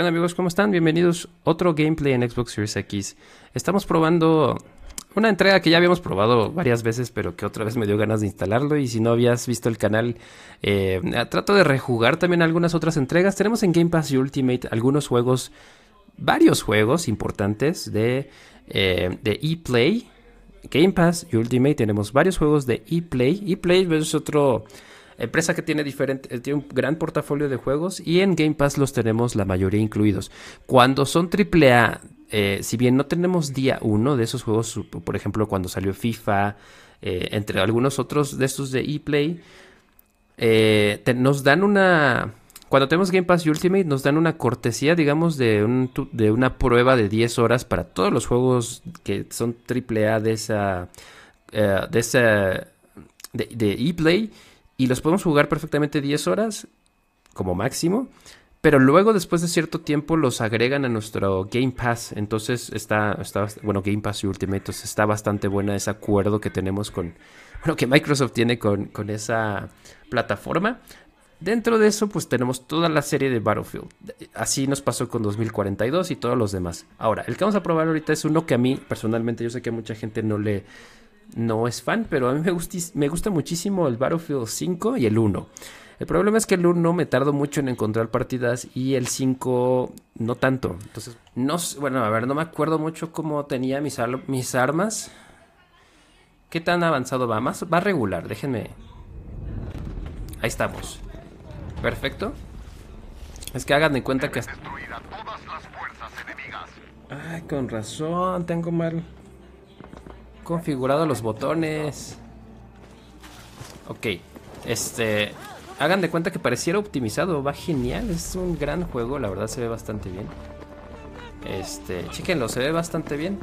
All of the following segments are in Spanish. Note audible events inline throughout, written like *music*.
¿Qué amigos? ¿Cómo están? Bienvenidos a otro gameplay en Xbox Series X. Estamos probando una entrega que ya habíamos probado varias veces, pero que otra vez me dio ganas de instalarlo. Y si no habías visto el canal, eh, trato de rejugar también algunas otras entregas. Tenemos en Game Pass y Ultimate algunos juegos, varios juegos importantes de, eh, de ePlay. Game Pass y Ultimate tenemos varios juegos de ePlay. ePlay es otro empresa que tiene diferente, eh, tiene un gran portafolio de juegos y en Game Pass los tenemos la mayoría incluidos. Cuando son AAA, eh, si bien no tenemos día uno de esos juegos, por ejemplo, cuando salió FIFA, eh, entre algunos otros de estos de ePlay, nos dan una... Cuando tenemos Game Pass Ultimate nos dan una cortesía, digamos, de, un, de una prueba de 10 horas para todos los juegos que son AAA de esa... de esa... de ePlay y los podemos jugar perfectamente 10 horas como máximo. Pero luego, después de cierto tiempo, los agregan a nuestro Game Pass. Entonces está, está bueno, Game Pass y Ultimate. está bastante buena ese acuerdo que tenemos con, *laughs* bueno, que Microsoft tiene con, con esa plataforma. Dentro de eso, pues tenemos toda la serie de Battlefield. Así nos pasó con 2042 y todos los demás. Ahora, el que vamos a probar ahorita es uno que a mí, personalmente, yo sé que a mucha gente no le, no es fan, pero a mí me, gusta, me gusta muchísimo el Battlefield 5 y el 1. El problema es que el 1 me tardo mucho en encontrar partidas y el 5 no tanto. Entonces, no bueno, a ver, no me acuerdo mucho cómo tenía mis, mis armas. ¿Qué tan avanzado va? Más va regular, déjenme. Ahí estamos. Perfecto. Es que hagan de cuenta que... Ay, con razón, tengo mal configurado los botones. Ok, este... Hagan de cuenta que pareciera optimizado, va genial, es un gran juego, la verdad se ve bastante bien. Este, chequenlo, se ve bastante bien.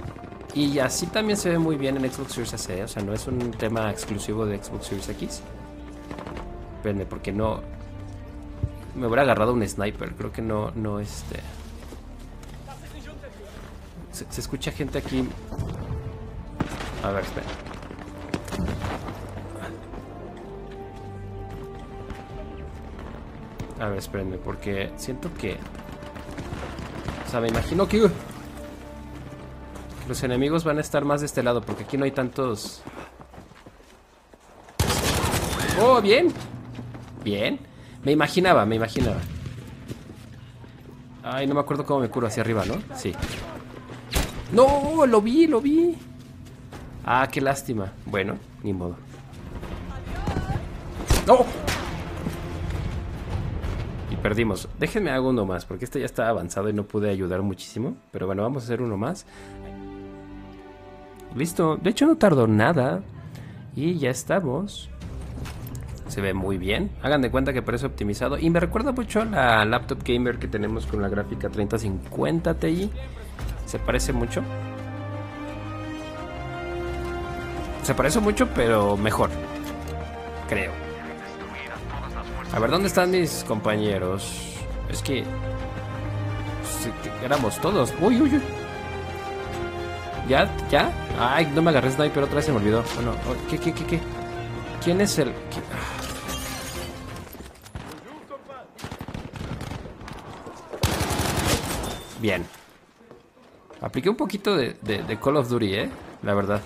Y así también se ve muy bien en Xbox Series S, o sea, no es un tema exclusivo de Xbox Series X. Depende, porque no... Me hubiera agarrado un sniper, creo que no, no, este... se escucha gente aquí a ver, espera. A ver, espérenme, porque siento que... O sea, me imagino que... Los enemigos van a estar más de este lado, porque aquí no hay tantos... ¡Oh, bien! Bien. Me imaginaba, me imaginaba. Ay, no me acuerdo cómo me curo hacia arriba, ¿no? Sí. ¡No! ¡Lo vi, lo vi! Ah, qué lástima. Bueno, ni modo. ¡No! Y perdimos. Déjenme hago uno más, porque este ya está avanzado y no pude ayudar muchísimo. Pero bueno, vamos a hacer uno más. Listo. De hecho, no tardó nada. Y ya estamos. Se ve muy bien. Hagan de cuenta que parece optimizado. Y me recuerda mucho a la laptop gamer que tenemos con la gráfica 3050 Ti. Se parece mucho. Se parece mucho, pero mejor. Creo. A ver, ¿dónde están mis compañeros? Es que... éramos todos. Uy, uy, uy. ¿Ya? ¿Ya? Ay, no me agarré sniper, otra vez se me olvidó. Bueno, oh, ¿qué, qué, qué, qué? ¿Quién es el...? Ah. Bien. Apliqué un poquito de, de Call of Duty, ¿eh? La verdad.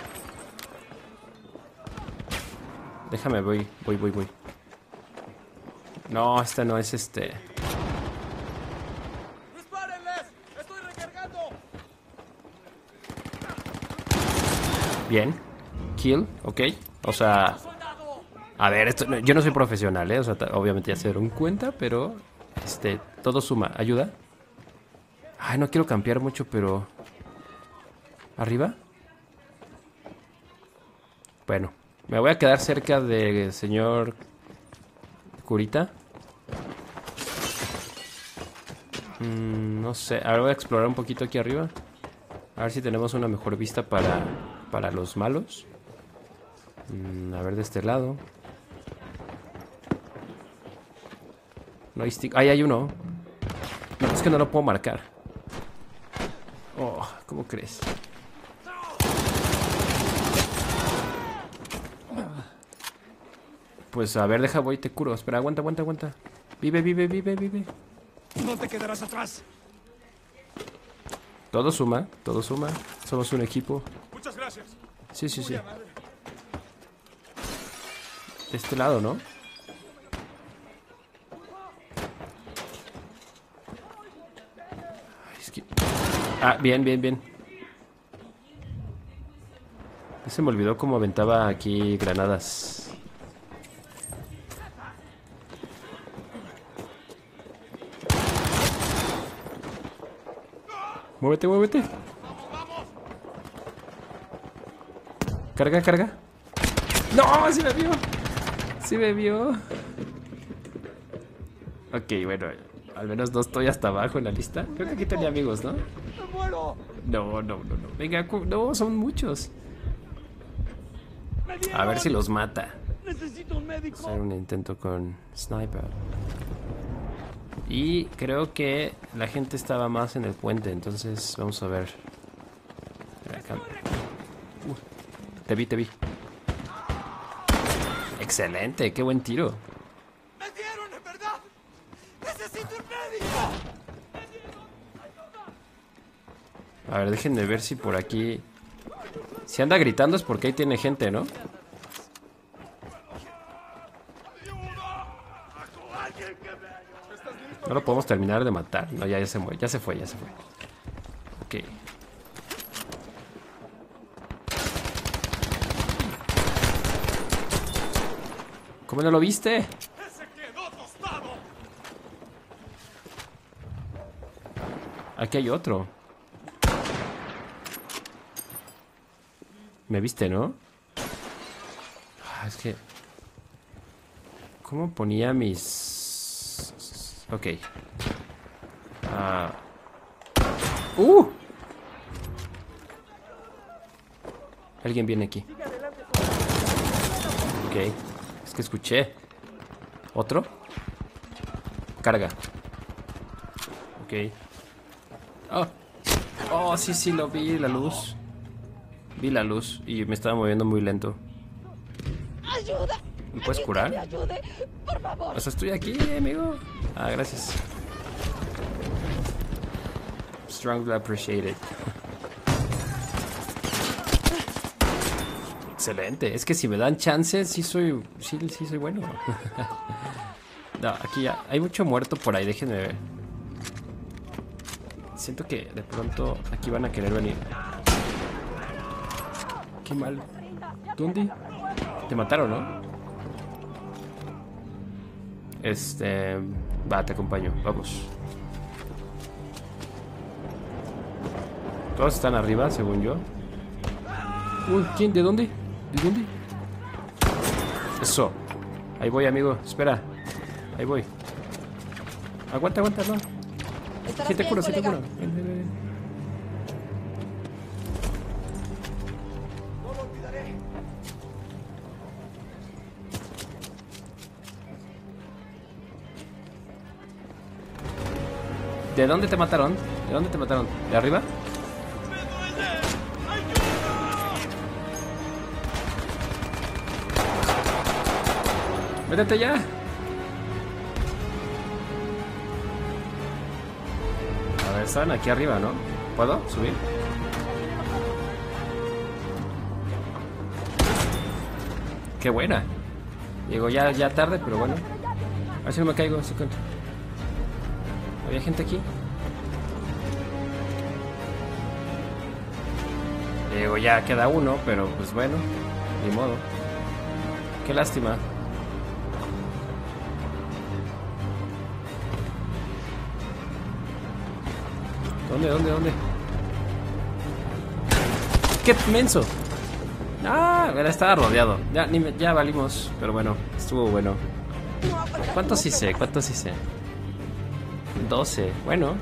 Déjame, voy, voy, voy, voy. No, este no es este. Bien. Kill, ok. O sea... A ver, esto, yo no soy profesional, ¿eh? O sea, obviamente ya se dieron cuenta, pero... Este, todo suma. ¿Ayuda? Ay, no quiero cambiar mucho, pero... ¿Arriba? Bueno. Me voy a quedar cerca del señor Curita. Mm, no sé, ahora voy a explorar un poquito aquí arriba. A ver si tenemos una mejor vista para, para los malos. Mm, a ver de este lado. No hay stick. Ahí hay uno. No, es que no lo puedo marcar. Oh, ¿cómo crees? Pues a ver, deja, voy, te curo. Espera, aguanta, aguanta, aguanta. Vive, vive, vive, vive. No te quedarás atrás. Todo suma, todo suma. Somos un equipo. Muchas gracias. Sí, sí, sí. De este lado, ¿no? Ay, es que- Ah, bien, bien, bien. Se me olvidó cómo aventaba aquí granadas. Muévete, muévete. Carga, carga. ¡No! ¡Sí me vio! ¡Sí me vio! Ok, bueno. Al menos no estoy hasta abajo en la lista. Creo que aquí tenía amigos, ¿no? No, no, no, no. Venga, no, son muchos. A ver si los mata. Necesito un médico. Hacer un intento con Sniper. Y creo que la gente estaba más en el puente, entonces vamos a ver. Uh, te vi, te vi. Excelente, qué buen tiro. ¡Me dieron, en verdad! ¡Necesito un médico! A ver, déjenme ver si por aquí... Si anda gritando es porque ahí tiene gente, ¿no? No lo podemos terminar de matar. No, ya, ya se fue, ya se fue, ya se fue. Ok. ¿Cómo no lo viste? Aquí hay otro. Me viste, ¿no? Ah, es que... ¿Cómo ponía mis...? Ok. Ah... ¡Uh! Alguien viene aquí. Ok. Es que escuché. ¿Otro? Carga. Ok. Oh. Oh, sí, sí, lo vi, la luz. Vi la luz y me estaba moviendo muy lento. ¡Ayuda! ¿Me puedes ¡Alguien curar? ayude! ¡Por favor! O sea, estoy aquí, amigo. Ah, gracias. Strongly appreciated. Excelente. Es que si me dan chances, sí soy, sí, sí soy bueno. *laughs* no, aquí ya hay mucho muerto por ahí. Déjenme ver. Siento que de pronto aquí van a querer venir. Qué mal. ¿Dónde? Te mataron, ¿no? Este. Va, te acompaño. Vamos. Todos están arriba, según yo. Uy, ¿quién? ¿De dónde? ¿De dónde? Eso. Ahí voy, amigo. Espera. Ahí voy. Aguanta, aguanta, no. ¿Estarás Sí te curo, sí te curo. Ven, ven, ven. ¿De dónde te mataron? ¿De dónde te mataron? ¿De arriba? ¡Métete ya! A ver, están aquí arriba, ¿no? ¿Puedo subir? ¡Qué buena! Llego ya, ya tarde, pero bueno. A ver si no me caigo, si cuento. ¿Había gente aquí? Digo, ya queda uno, pero pues bueno, ni modo. Qué lástima. ¿Dónde, dónde, dónde? ¡Qué menso! Ah, estaba rodeado. Ya, ya valimos, pero bueno, estuvo bueno. ¿Cuántos hice? ¿Cuántos hice? 12, bueno.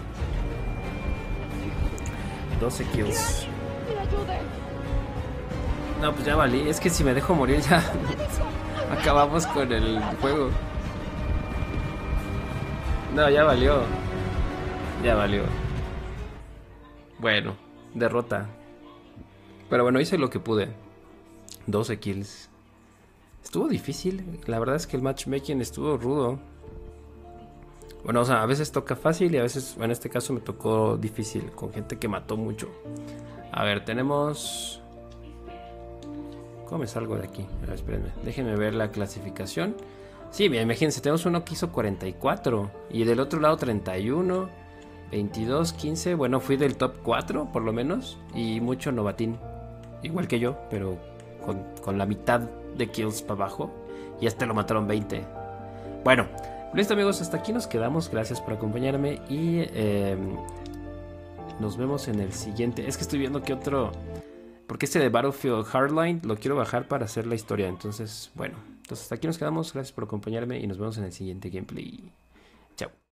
12 kills. No, pues ya valí. Es que si me dejo morir ya *laughs* acabamos con el juego. No, ya valió. Ya valió. Bueno, derrota. Pero bueno, hice lo que pude. 12 kills. Estuvo difícil. La verdad es que el matchmaking estuvo rudo. Bueno, o sea, a veces toca fácil y a veces, en este caso me tocó difícil, con gente que mató mucho. A ver, tenemos... ¿Cómo me salgo de aquí? A ver, espérenme, déjenme ver la clasificación. Sí, imagínense, tenemos uno que hizo 44 y del otro lado 31, 22, 15. Bueno, fui del top 4 por lo menos y mucho novatín. Igual que yo, pero con, con la mitad de kills para abajo. Y este lo mataron 20. Bueno, listo amigos, hasta aquí nos quedamos. Gracias por acompañarme y eh, nos vemos en el siguiente. Es que estoy viendo que otro... Porque este de Battlefield Hardline lo quiero bajar para hacer la historia. Entonces, bueno. Entonces hasta aquí nos quedamos. Gracias por acompañarme y nos vemos en el siguiente gameplay. Chao.